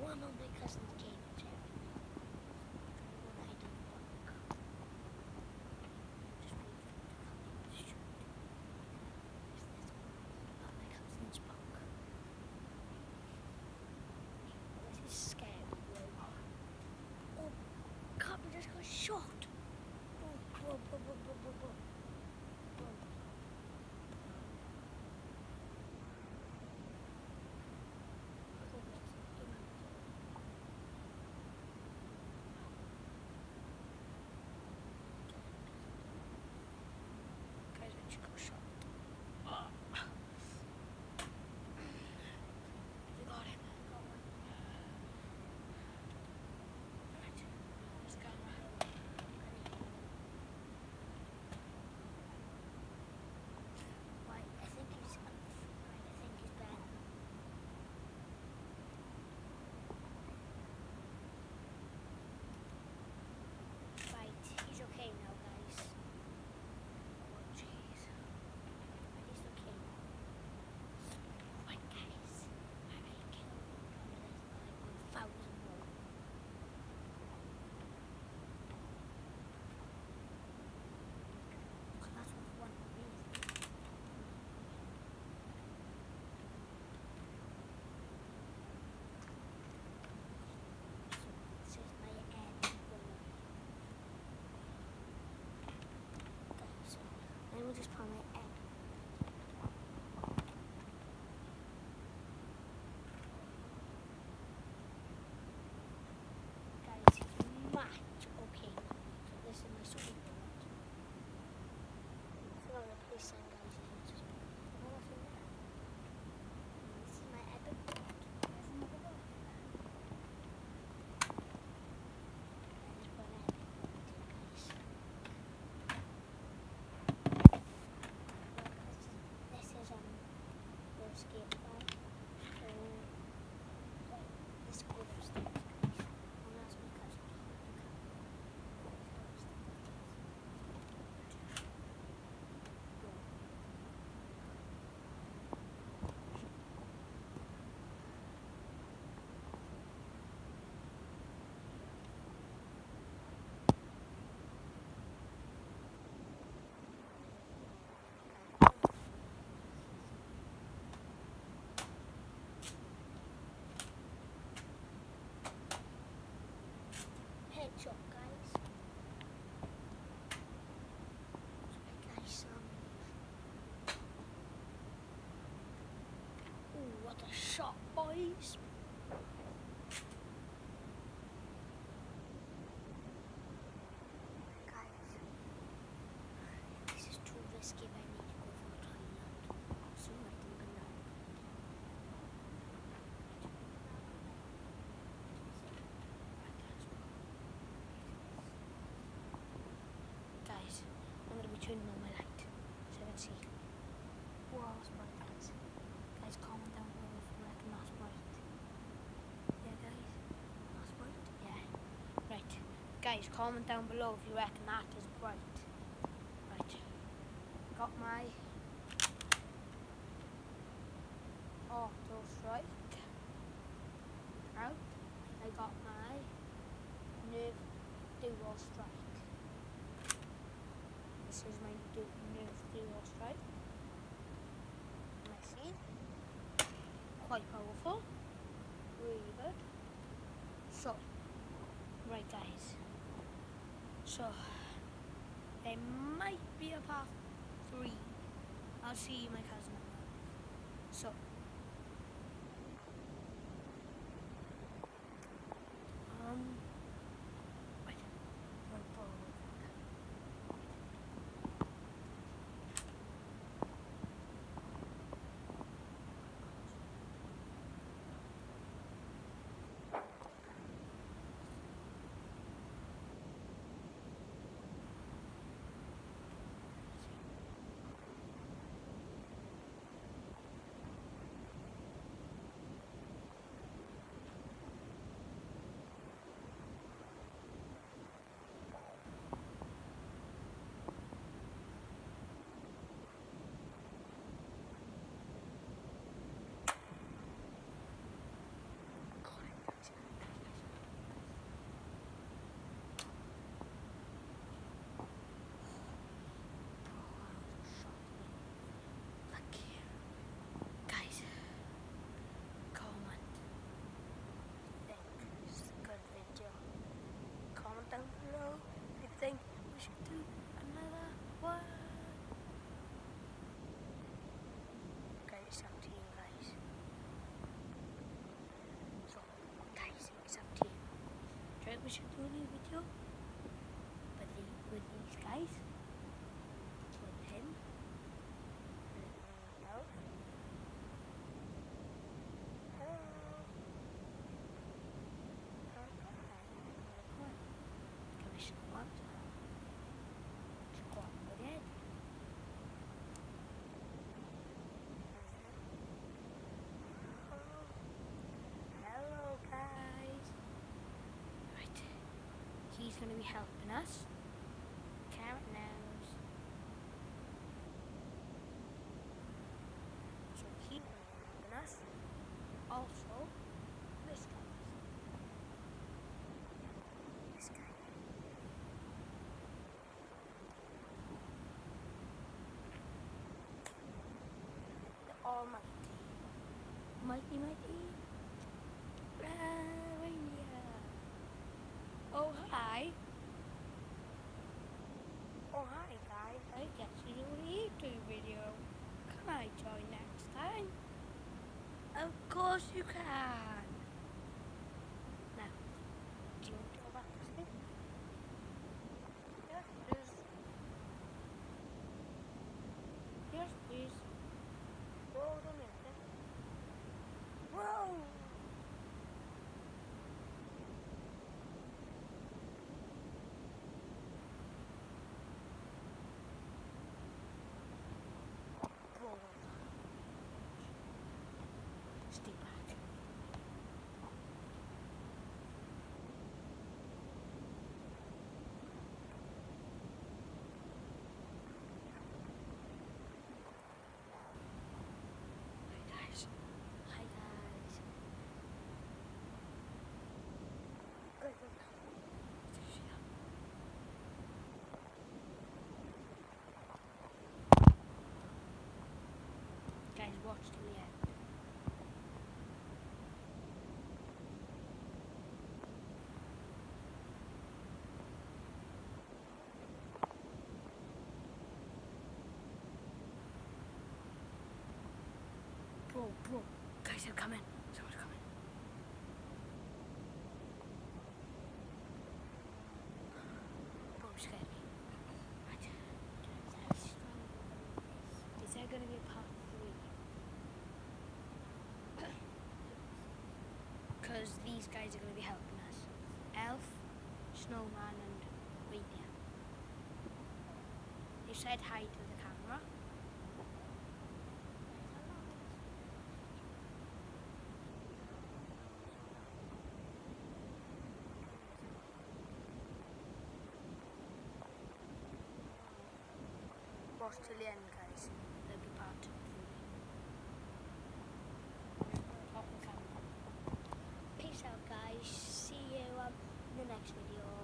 one of guys, comment down below if you reckon that is bright. Right. Got my auto strike out. I got my Nerf dual strike. This is my du Nerf dual strike. Messy. Quite powerful. Really good. So, right guys. So there might be a part three. I'll see you, my cousin. So. Should do a new video. But the, with these guys. With him. And Elf. Hello. Commission one. Squat again. Hello guys. Right. He's gonna be helping us. Carrot knows. So he's helping us. Also, this guy. This guy. The Almighty. Mighty, mighty. Uh, Reindeer. Oh, hi. Oh, hi, guys. I get to do a YouTube video. Can I join next time? Of course you can. Now, do you want to go back to sleep? Yes, please. Yes, please. Hold a minute. Whoa! Whoa. Stay back. Hi guys. Hi guys. Good, good. Guys, watch till the end. Bro, bro, guys are coming. Someone's coming. Bro, scared me. Right. Is there gonna be a part three? Because these guys are gonna be helping us. Elf, Snowman, and Reindeer. They said hi to the camera. Watch till the end, guys. There'll be part three. Off the camera. Peace out, guys. See you um, in the next video.